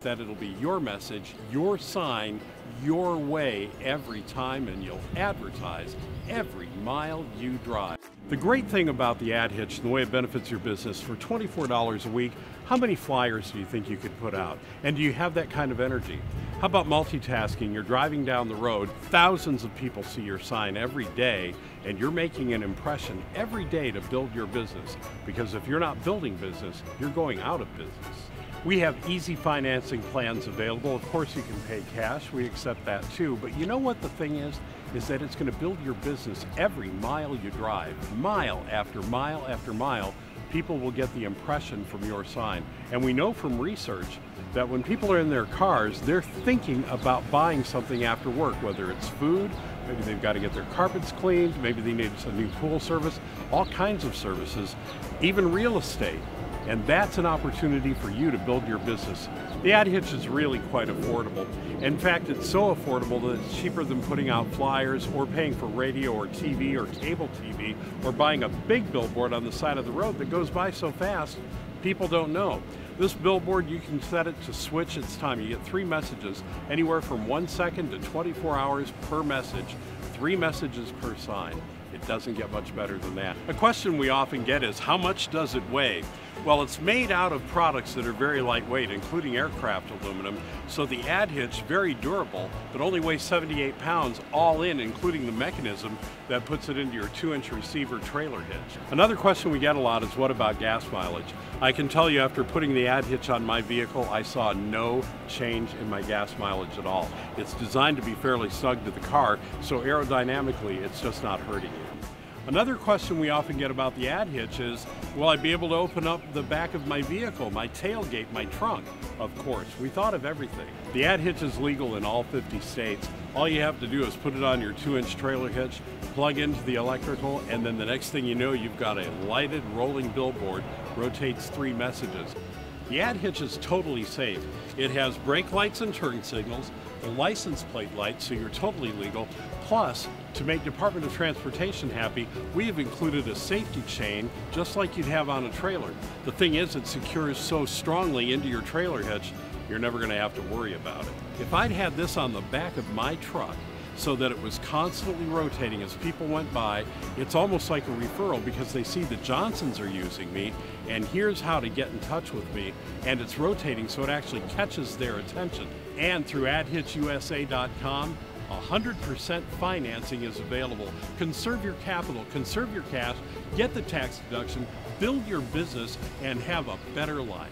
that it'll be your message, your sign, your way every time, and you'll advertise every mile you drive. The great thing about the ad hitch and the way it benefits your business for $24 a week, how many flyers do you think you could put out? And do you have that kind of energy? How about multitasking? You're driving down the road, thousands of people see your sign every day, and you're making an impression every day to build your business. Because if you're not building business, you're going out of business. We have easy financing plans available. Of course, you can pay cash. We accept that too. But you know what the thing is? Is that it's going to build your business every mile you drive, mile after mile after mile. People will get the impression from your sign. And we know from research that when people are in their cars, they're thinking about buying something after work, whether it's food, maybe they've got to get their carpets cleaned, maybe they need a new pool service, all kinds of services, even real estate. And that's an opportunity for you to build your business. The ad hitch is really quite affordable. In fact, it's so affordable that it's cheaper than putting out flyers or paying for radio or TV or cable TV or buying a big billboard on the side of the road that goes by so fast people don't know. This billboard, you can set it to switch its time. You get three messages, anywhere from one second to 24 hours per message, three messages per sign. It doesn't get much better than that. A question we often get is, how much does it weigh? Well, it's made out of products that are very lightweight, including aircraft aluminum, so the ad hitch very durable, but only weighs 78 pounds all in, including the mechanism that puts it into your two inch receiver trailer hitch. Another question we get a lot is what about gas mileage? I can tell you after putting the ad hitch on my vehicle, I saw no change in my gas mileage at all. It's designed to be fairly snug to the car, so aerodynamically it's just not hurting you. Another question we often get about the ad hitch is, will I be able to open up the back of my vehicle, my tailgate, my trunk? Of course, we thought of everything. The ad hitch is legal in all 50 states. All you have to do is put it on your two inch trailer hitch, plug into the electrical, and then the next thing you know, you've got a lighted rolling billboard, rotates three messages. The ad hitch is totally safe. It has brake lights and turn signals, the license plate lights, so you're totally legal. Plus, to make Department of Transportation happy, we have included a safety chain just like you'd have on a trailer. The thing is, it secures so strongly into your trailer hitch, you're never going to have to worry about it. If I'd had this on the back of my truck, so that it was constantly rotating as people went by. It's almost like a referral because they see the Johnsons are using me and here's how to get in touch with me and it's rotating so it actually catches their attention. And through adhitchusa.com, 100% financing is available. Conserve your capital, conserve your cash, get the tax deduction, build your business, and have a better life.